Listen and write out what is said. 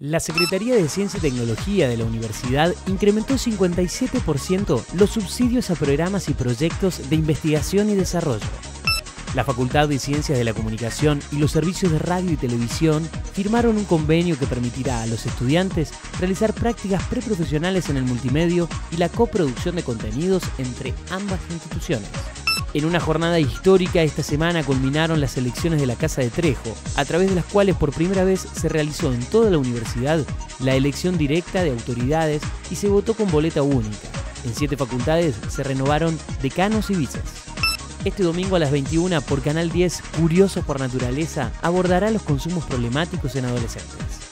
La Secretaría de Ciencia y Tecnología de la Universidad incrementó 57% los subsidios a programas y proyectos de investigación y desarrollo. La Facultad de Ciencias de la Comunicación y los servicios de radio y televisión firmaron un convenio que permitirá a los estudiantes realizar prácticas preprofesionales en el multimedio y la coproducción de contenidos entre ambas instituciones. En una jornada histórica esta semana culminaron las elecciones de la Casa de Trejo, a través de las cuales por primera vez se realizó en toda la universidad la elección directa de autoridades y se votó con boleta única. En siete facultades se renovaron decanos y vices. Este domingo a las 21 por Canal 10, Curioso por Naturaleza, abordará los consumos problemáticos en adolescentes.